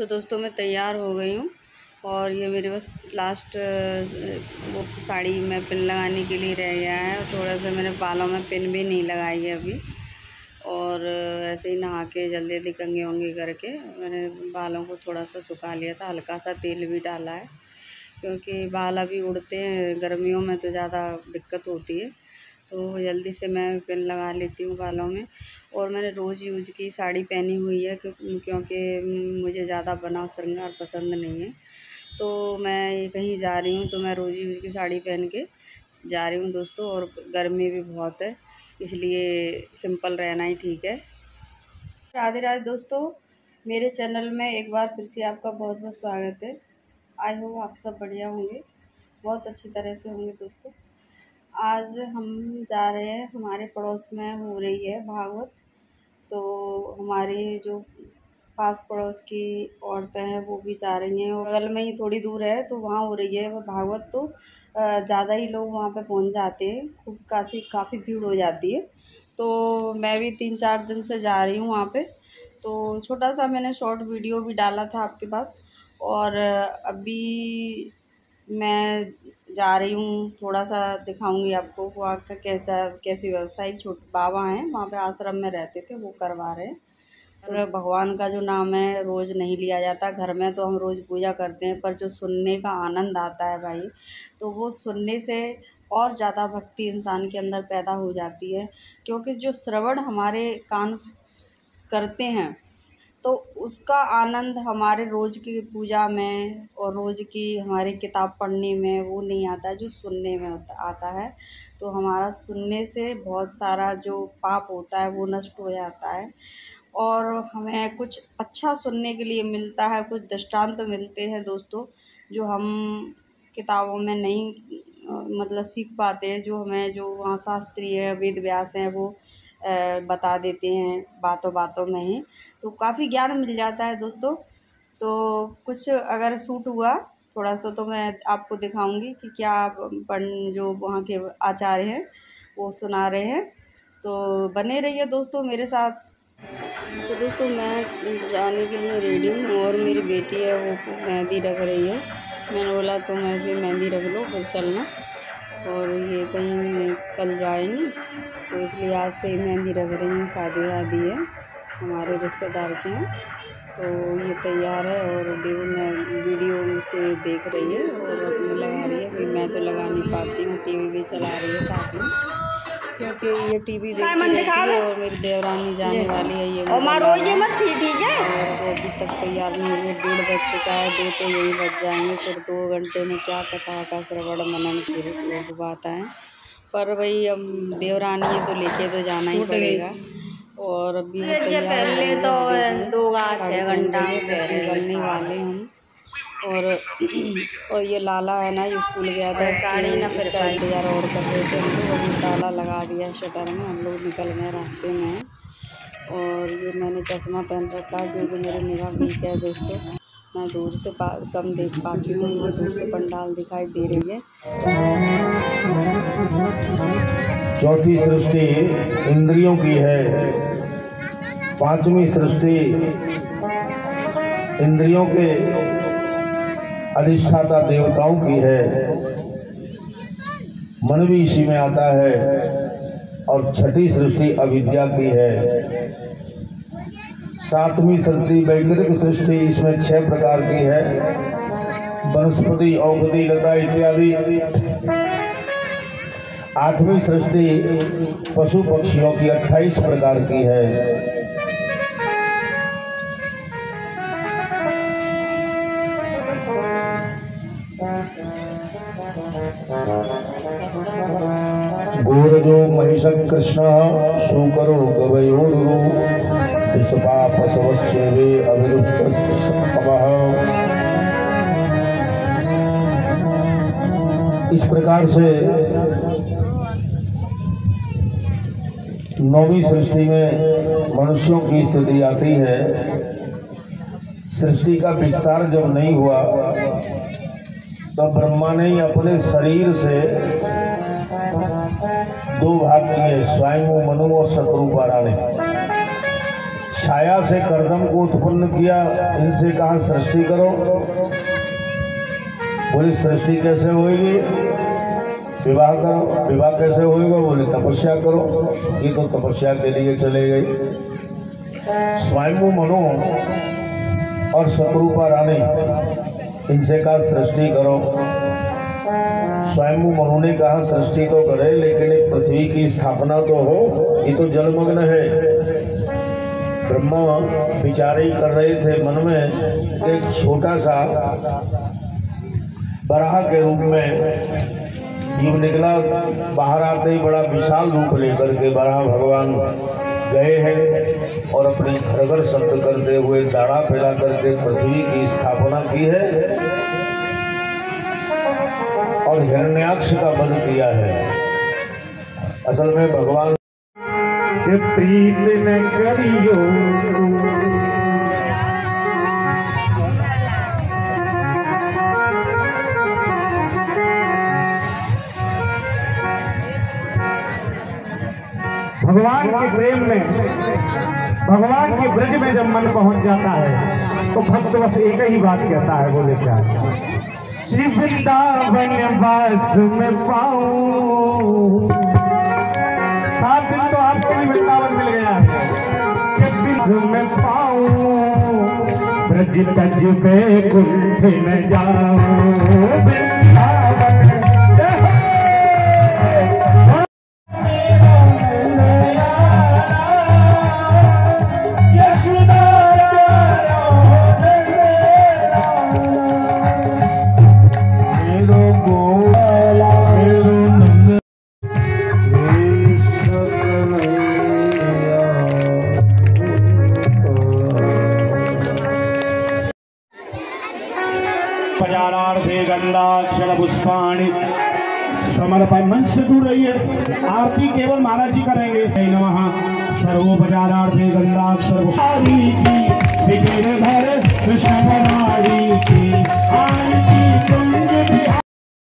तो दोस्तों मैं तैयार हो गई हूँ और ये मेरे बस लास्ट वो साड़ी में पिन लगाने के लिए रह गया है। थोड़ा सा मैंने बालों में पिन भी नहीं लगाई है अभी। और ऐसे ही नहा के जल्दी जल्दी कंगे वंगे करके मैंने बालों को थोड़ा सा सुखा लिया था। हल्का सा तेल भी डाला है। क्योंकि बाल अभी उड़ते हैं, गर्मियों में तो ज़्यादा दिक्कत होती है। तो जल्दी से मैं पिन लगा लेती हूँ बालों में। और मैंने रोज़ यूज़ की साड़ी पहनी हुई है क्योंकि मुझे ज़्यादा बनाव श्रृंगार पसंद नहीं है। तो मैं कहीं जा रही हूँ तो मैं रोज़ यूज़ की साड़ी पहन के जा रही हूँ दोस्तों और गर्मी भी बहुत है, इसलिए सिंपल रहना ही ठीक है। राधे राधे दोस्तों, मेरे चैनल में एक बार फिर से आपका बहुत बहुत स्वागत है। आई होप आप सब बढ़िया होंगे, बहुत अच्छी तरह से होंगे दोस्तों। आज हम जा रहे हैं, हमारे पड़ोस में हो रही है भागवत। तो हमारी जो पास पड़ोस की औरतें हैं, वो भी जा रही हैं। बगल में ही थोड़ी दूर है तो वहाँ हो रही है भागवत। तो ज़्यादा ही लोग वहाँ पे पहुँच जाते हैं, खूब काफ़ी काफ़ी भीड़ हो जाती है। तो मैं भी तीन चार दिन से जा रही हूँ वहाँ पे। तो छोटा सा मैंने शॉर्ट वीडियो भी डाला था आपके पास, और अभी मैं जा रही हूँ थोड़ा सा दिखाऊँगी आपको वहाँ का कैसा, कैसी व्यवस्था एक छोट बाबा हैं, वहाँ पे आश्रम में रहते थे, वो करवा रहे हैं। तो भगवान का जो नाम है, रोज़ नहीं लिया जाता। घर में तो हम रोज़ पूजा करते हैं, पर जो सुनने का आनंद आता है भाई तो वो सुनने से और ज़्यादा भक्ति इंसान के अंदर पैदा हो जाती है। क्योंकि जो श्रवण हमारे कान करते हैं तो उसका आनंद हमारे रोज़ की पूजा में और रोज़ की हमारी किताब पढ़ने में वो नहीं आता जो सुनने में आता है। तो हमारा सुनने से बहुत सारा जो पाप होता है वो नष्ट हो जाता है। और हमें कुछ अच्छा सुनने के लिए मिलता है, कुछ दृष्टांत मिलते हैं दोस्तों, जो हम किताबों में नहीं मतलब सीख पाते हैं, जो हमें, जो वहाँ शास्त्री है, वेद व्यास हैं, वो बता देते हैं बातों बातों में ही। तो काफ़ी ज्ञान मिल जाता है दोस्तों। तो कुछ अगर सूट हुआ, थोड़ा सा तो मैं आपको दिखाऊँगी कि क्या आप पढ़ जो वहाँ के आचार्य हैं, वो सुना रहे हैं। तो बने रहिए दोस्तों मेरे साथ। तो दोस्तों मैं जाने के लिए रेडी हूँ और मेरी बेटी है, वो मेहंदी रख रही है। मैंने बोला, तुम ऐसे मेहंदी रख लो, फिर चलना। और ये कहीं कल जाएँगी तो इसलिए आज से ही मेहंदी रख रही हैं शादी वादी है हमारे रिश्तेदार के हैं तो ये तैयार है और देखो मैं वीडियो से देख रही है और अपने लगा रही है मैं तो लगा नहीं पाती हूँ टीवी भी चला रही है साथ में। क्योंकि ये टीवी देखती है और मेरी देवरानी जाने वाली है ये और ये मत थी तक तैयार नहीं हुई डेढ़ बज चुका है दो तो यही बज जाएँगे। फिर दो घंटे में क्या पता का श्रवण मनन की बात है। पर भाई हम देवरानी है तो लेके तो जाना ही पड़ेगा। और अभी पहले तो दो छः घंटा निकलने वाले हम। और और ये लाला है ना स्कूल गया था साड़ी ना फिर और कर रहे थे। हम लोग अभी ताला लगा दिया शटर में हम लोग निकल गए रास्ते में। ये मैंने चश्मा पहन रखा है क्योंकि मेरी निगाह वीक है दोस्तों। मैं दूर से पा, कम देख पाती हूँ, मुझे दूर से पंडाल दिखाई दे रही है। चौथी सृष्टि इंद्रियों की है। पांचवी सृष्टि इंद्रियों के अधिष्ठाता देवताओं की है। मन भी इसी में आता है और छठी सृष्टि अविद्या की है। सातवीं सृष्टि वैज्ञानिक सृष्टि इसमें छह प्रकार की है। वनस्पति औषधि लता इत्यादि। आठवीं सृष्टि पशु पक्षियों की अट्ठाईस प्रकार की है। गोरजो महिष कृष्ण, शुकरो गवयोरु। इस प्रकार से नौवीं सृष्टि में मनुष्यों की स्थिति आती है। सृष्टि का विस्तार जब नहीं हुआ तो ब्रह्मा ने अपने शरीर से दो भाग किए, स्वयं, मनु और शत्रु ने छाया से करदम को उत्पन्न किया। इनसे कहा, सृष्टि करो। बोली, सृष्टि कैसे होगी विवाह करो। विवाह कैसे होगा बोले, तपस्या करो। ये तो तपस्या के लिए चले गए। स्वयं मनो और शत्रुपा रानी, इनसे कहा, सृष्टि करो। स्वयं मनु ने कहा, सृष्टि तो करे, लेकिन पृथ्वी की स्थापना तो हो। ये तो जलमग्न है। ब्रह्मा विचारे कर रहे थे मन में, एक छोटा सा बराह के रूप में जीव निकला, बाहर आते ही बड़ा विशाल रूप लेकर के बराह भगवान गए हैं और अपने घर घर शब्द करते हुए दाड़ा फैला करके पृथ्वी की स्थापना की है और हिरण्याक्ष का वध किया है। असल में भगवान प्रीत न करियो। भगवान के प्रेम में, भगवान के ब्रज में जब मन पहुँच जाता है तो भक्त बस एक ही बात कहता है, बोले क्या? श्री वृंदावन वास में पाऊँ। दिन तो आपके लिए वृंदावन मिल गया। है में पाऊँ, ब्रज तज पे कुंठ न जाऊँ तो हमारा भाई मंच से दूर रहिए। आरती केवल महाराज जी करेंगे। सर्वो बजारार्थी गंगा की। कृष्ण की। आरती